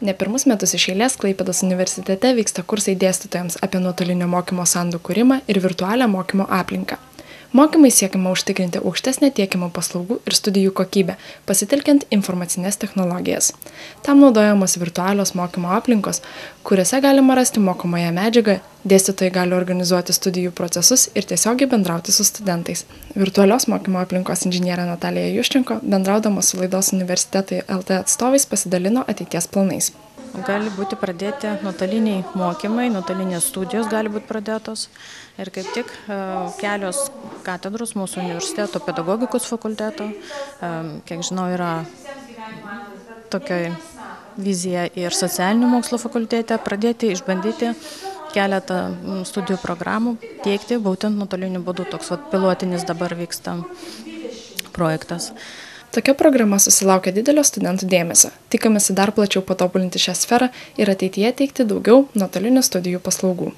Ne pirmus metus iš eilės Klaipėdos universitete vyksta kursai dėstytojams apie nuotolinio mokymo sandų kūrimą ir virtualią mokymo aplinką. Mokymai siekiama užtikrinti aukštesnę tiekimo paslaugų ir studijų kokybę, pasitelkiant informacinės technologijas. Tam naudojamos virtualios mokymo aplinkos, kuriuose galima rasti mokomąją medžiagą, dėstytojai gali organizuoti studijų procesus ir tiesiogiai bendrauti su studentais. Virtualios mokymo aplinkos inžinierė Natalija Juščenko, bendraudama su laidos universitetai LT atstovais, pasidalino ateities planais. Gali būti pradėti nuotoliniai mokymai, nuotolinės studijos gali būti pradėtos. Ir kaip tik e, kelios katedros mūsų universiteto pedagogikos fakulteto, e, kiek žinau, yra tokia vizija ir socialinių mokslo fakultete pradėti išbandyti keletą studijų programų teikti būtent nuotoliniu būdu. Toks vat, pilotinis dabar vyksta projektas. Tokia programa susilaukia didelio studentų dėmesio. Tikimasi dar plačiau patobulinti šią sferą ir ateityje teikti daugiau nuotolinių studijų paslaugų.